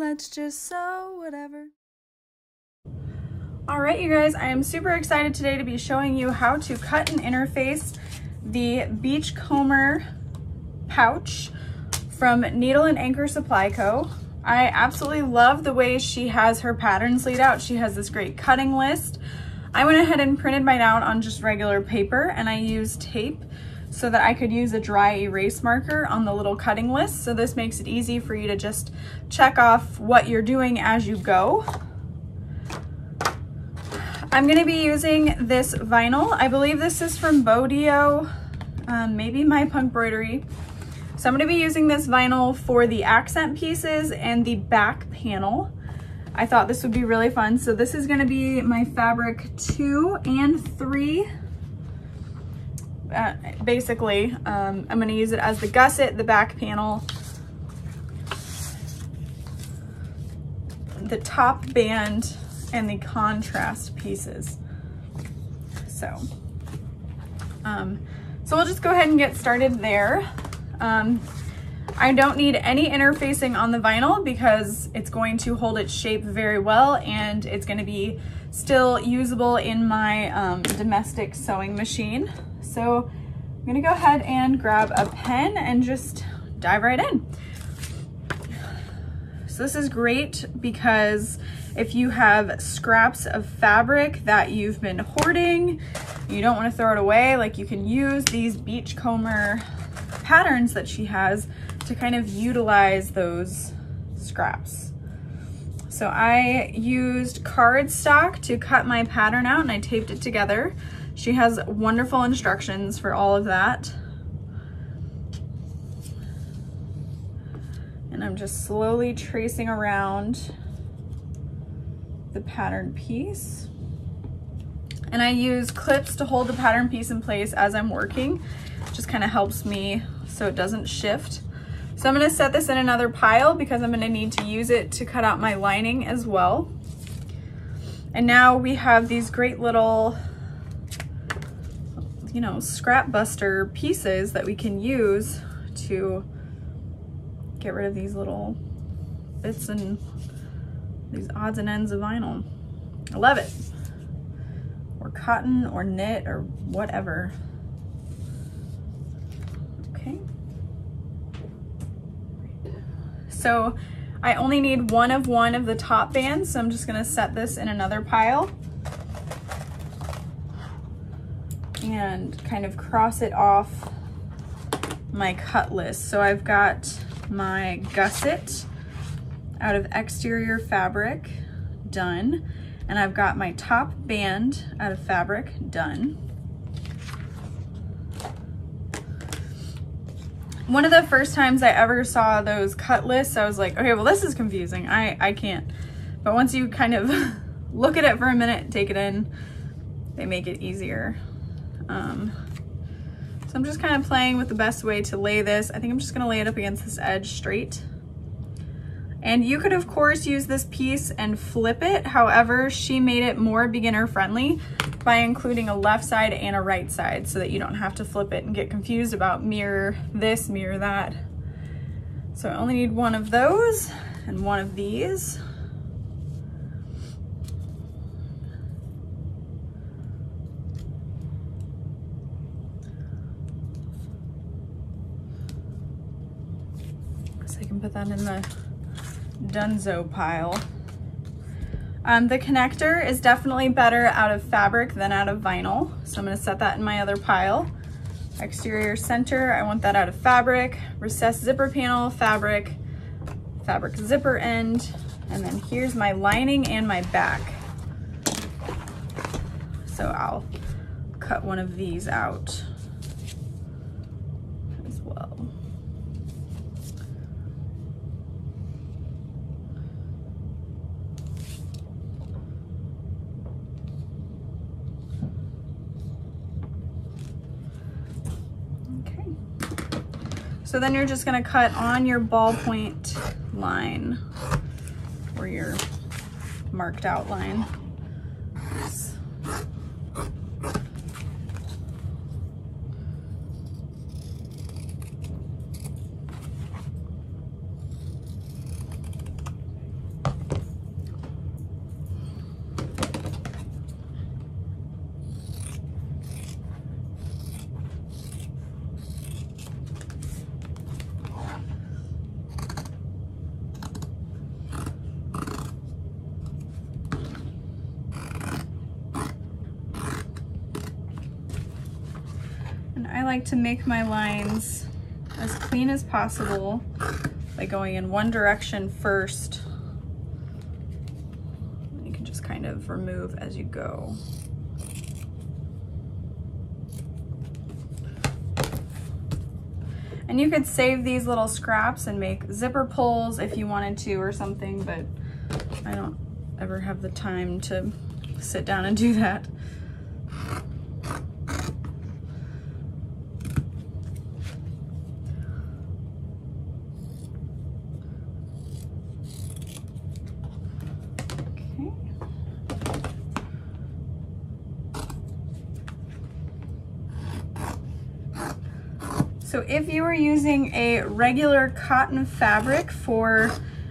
let's just sew whatever. All right, you guys, I am super excited today to be showing you how to cut and interface the Beachcomber pouch from Needle and Anchor Supply Co. I absolutely love the way she has her patterns laid out. She has this great cutting list. I went ahead and printed mine out on just regular paper and I used tape so that I could use a dry erase marker on the little cutting list. So this makes it easy for you to just check off what you're doing as you go. I'm gonna be using this vinyl. I believe this is from Bodeeoh, um, maybe My Punk Broidery. So I'm gonna be using this vinyl for the accent pieces and the back panel. I thought this would be really fun. So this is gonna be my fabric two and three. Uh, basically, um, I'm gonna use it as the gusset, the back panel, the top band, and the contrast pieces. So, um, so we'll just go ahead and get started there. Um, I don't need any interfacing on the vinyl because it's going to hold its shape very well and it's gonna be still usable in my um, domestic sewing machine. So I'm gonna go ahead and grab a pen and just dive right in. So this is great because if you have scraps of fabric that you've been hoarding, you don't want to throw it away, like you can use these beachcomber patterns that she has to kind of utilize those scraps. So I used cardstock to cut my pattern out and I taped it together. She has wonderful instructions for all of that. And I'm just slowly tracing around the pattern piece. And I use clips to hold the pattern piece in place as I'm working. It Just kind of helps me so it doesn't shift. So I'm gonna set this in another pile because I'm gonna need to use it to cut out my lining as well. And now we have these great little, you know, scrap buster pieces that we can use to get rid of these little bits and these odds and ends of vinyl. I love it. Or cotton or knit or whatever. Okay. So I only need one of one of the top bands, so I'm just gonna set this in another pile and kind of cross it off my cut list. So I've got my gusset out of exterior fabric done. And I've got my top band out of fabric done. One of the first times I ever saw those cut lists, I was like, okay, well, this is confusing. I, I can't. But once you kind of look at it for a minute, take it in, they make it easier. Um, so I'm just kind of playing with the best way to lay this. I think I'm just gonna lay it up against this edge straight. And you could of course use this piece and flip it. However, she made it more beginner friendly by including a left side and a right side so that you don't have to flip it and get confused about mirror this, mirror that. So I only need one of those and one of these. So I can put that in the Dunzo pile. Um, the connector is definitely better out of fabric than out of vinyl. So I'm gonna set that in my other pile. Exterior center, I want that out of fabric. Recessed zipper panel, fabric, fabric zipper end. And then here's my lining and my back. So I'll cut one of these out. So then you're just gonna cut on your ballpoint line or your marked out line. I like to make my lines as clean as possible by going in one direction first. You can just kind of remove as you go. And you could save these little scraps and make zipper pulls if you wanted to or something, but I don't ever have the time to sit down and do that. So if you are using a regular cotton fabric for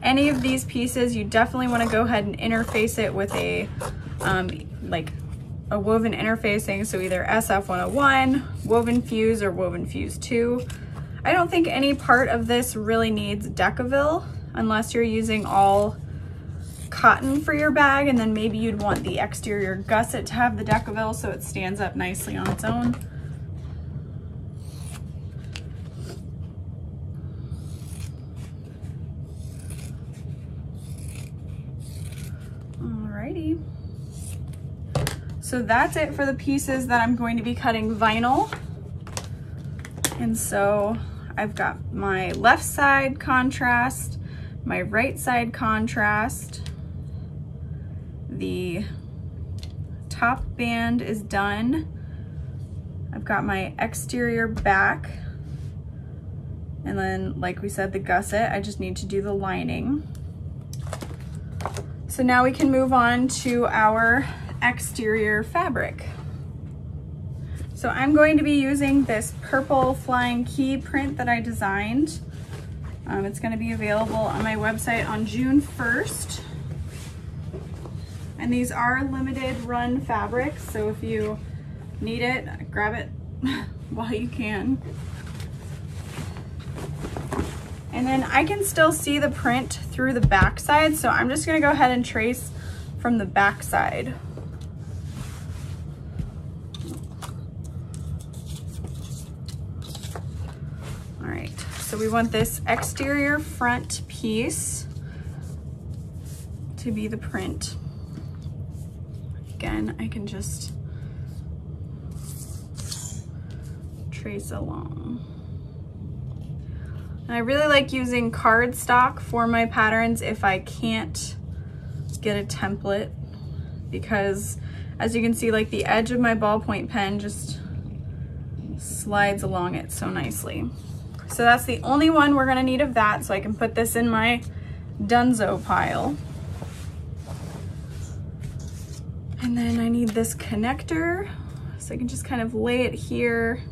any of these pieces, you definitely wanna go ahead and interface it with a, um, like a woven interfacing. So either SF101, Woven Fuse, or Woven Fuse 2. I don't think any part of this really needs Decovil unless you're using all cotton for your bag and then maybe you'd want the exterior gusset to have the Decovil so it stands up nicely on its own. So that's it for the pieces that I'm going to be cutting vinyl. And so I've got my left side contrast, my right side contrast, the top band is done. I've got my exterior back. And then, like we said, the gusset, I just need to do the lining. So now we can move on to our exterior fabric. So I'm going to be using this purple flying key print that I designed. Um, it's gonna be available on my website on June 1st. And these are limited run fabrics, so if you need it, grab it while you can. And then I can still see the print through the backside, so I'm just gonna go ahead and trace from the backside. side. We want this exterior front piece to be the print. Again, I can just trace along. And I really like using cardstock for my patterns if I can't get a template because as you can see, like the edge of my ballpoint pen just slides along it so nicely. So that's the only one we're gonna need of that so I can put this in my Dunzo pile. And then I need this connector so I can just kind of lay it here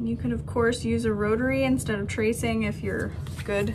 You can of course use a rotary instead of tracing if you're good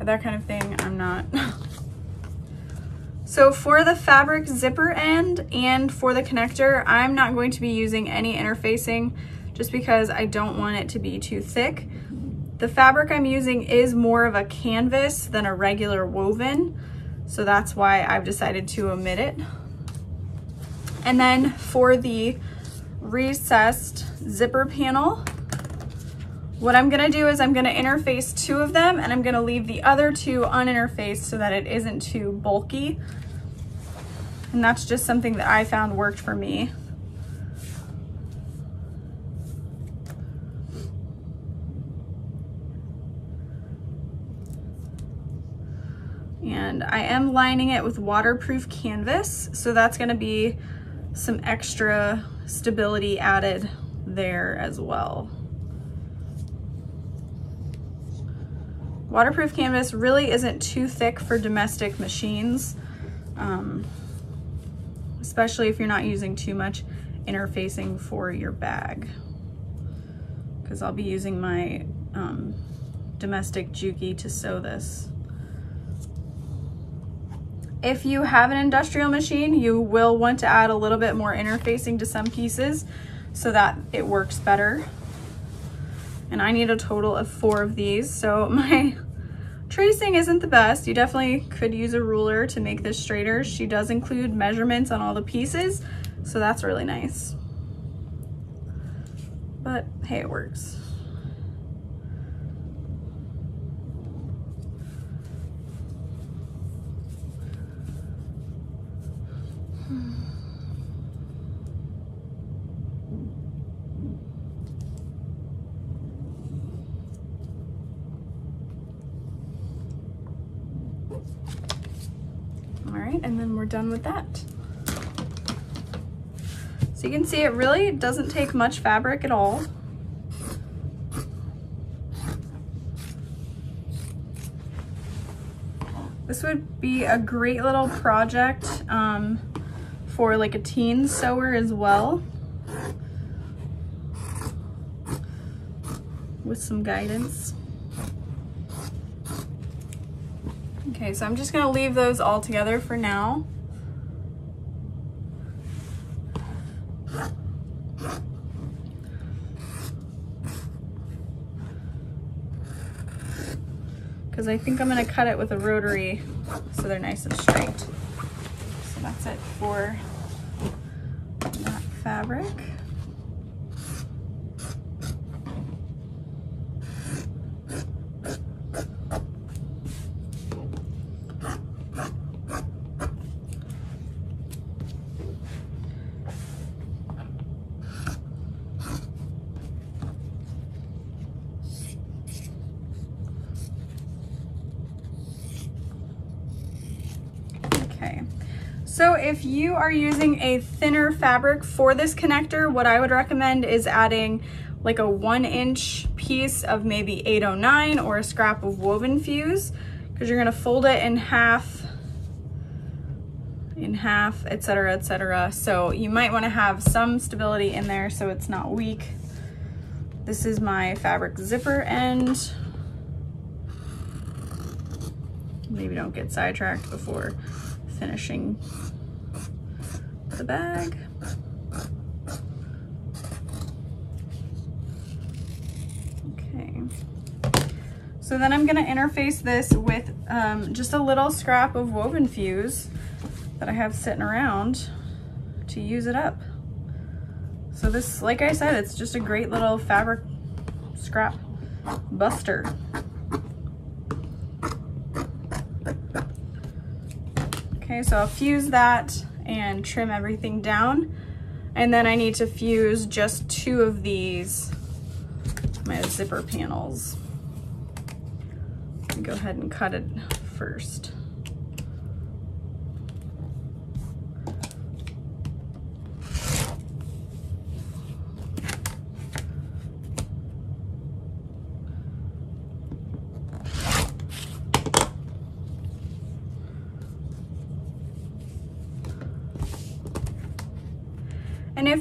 at that kind of thing. I'm not. so for the fabric zipper end and for the connector, I'm not going to be using any interfacing just because I don't want it to be too thick. The fabric I'm using is more of a canvas than a regular woven. So that's why I've decided to omit it. And then for the recessed zipper panel, what I'm gonna do is I'm gonna interface two of them and I'm gonna leave the other two uninterfaced so that it isn't too bulky. And that's just something that I found worked for me. And I am lining it with waterproof canvas. So that's gonna be some extra stability added there as well. Waterproof canvas really isn't too thick for domestic machines, um, especially if you're not using too much interfacing for your bag. Because I'll be using my um, domestic Juki to sew this. If you have an industrial machine, you will want to add a little bit more interfacing to some pieces so that it works better. And I need a total of four of these. So my tracing isn't the best. You definitely could use a ruler to make this straighter. She does include measurements on all the pieces, so that's really nice. But hey, it works. All right, and then we're done with that. So you can see it really doesn't take much fabric at all. This would be a great little project um, for like a teen sewer as well. With some guidance. Okay, so I'm just gonna leave those all together for now. Because I think I'm gonna cut it with a rotary so they're nice and straight. So that's it for that fabric. Okay, so if you are using a thinner fabric for this connector, what I would recommend is adding like a one inch piece of maybe 809 or a scrap of woven fuse because you're gonna fold it in half in half, etc., etc. So you might wanna have some stability in there so it's not weak. This is my fabric zipper end. Maybe don't get sidetracked before finishing the bag. Okay. So then I'm gonna interface this with um, just a little scrap of woven fuse that I have sitting around to use it up. So this, like I said, it's just a great little fabric scrap buster. Okay, so I'll fuse that and trim everything down. And then I need to fuse just two of these, my zipper panels. Go ahead and cut it first.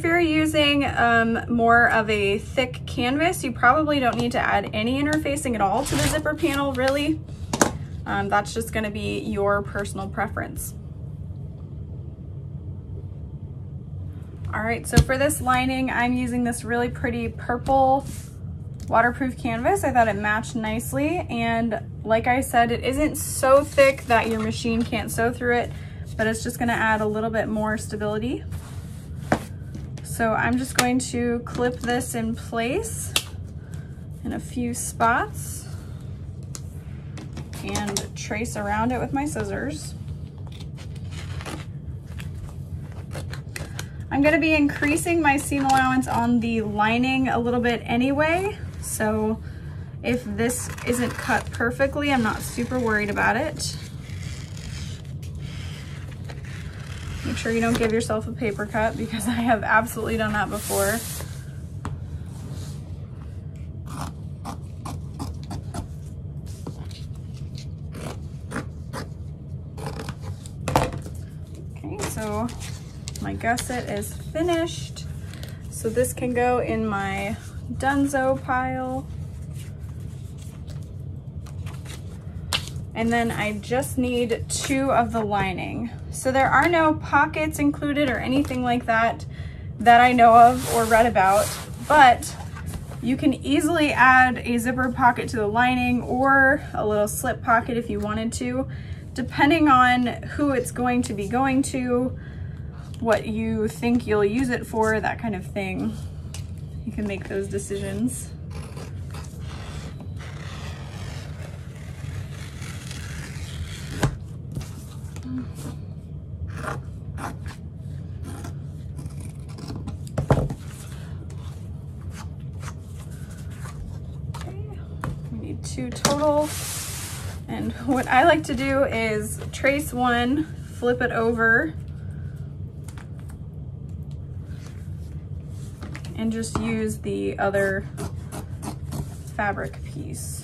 You're using um, more of a thick canvas, you probably don't need to add any interfacing at all to the zipper panel, really. Um, that's just gonna be your personal preference. All right, so for this lining, I'm using this really pretty purple waterproof canvas. I thought it matched nicely. And like I said, it isn't so thick that your machine can't sew through it, but it's just gonna add a little bit more stability. So I'm just going to clip this in place in a few spots and trace around it with my scissors. I'm gonna be increasing my seam allowance on the lining a little bit anyway. So if this isn't cut perfectly, I'm not super worried about it. Make sure you don't give yourself a paper cut because I have absolutely done that before. Okay, so my gusset is finished. So this can go in my Dunzo pile. And then I just need two of the lining. So there are no pockets included or anything like that that I know of or read about, but You can easily add a zipper pocket to the lining or a little slip pocket if you wanted to, depending on who it's going to be going to, what you think you'll use it for, that kind of thing. You can make those decisions. two total. And what I like to do is trace one, flip it over, and just use the other fabric piece.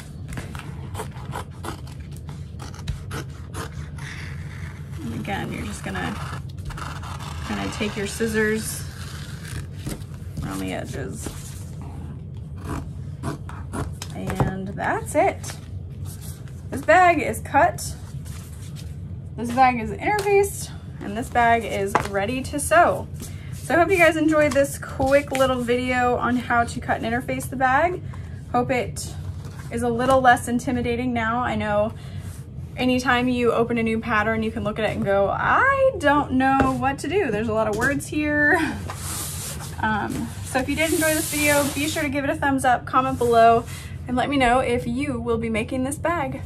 And again, you're just gonna kind of take your scissors around the edges. And that's it. This bag is cut. This bag is interfaced and this bag is ready to sew. So I hope you guys enjoyed this quick little video on how to cut and interface the bag. Hope it is a little less intimidating now. I know anytime you open a new pattern, you can look at it and go, I don't know what to do. There's a lot of words here. Um, so if you did enjoy this video, be sure to give it a thumbs up, comment below, and let me know if you will be making this bag.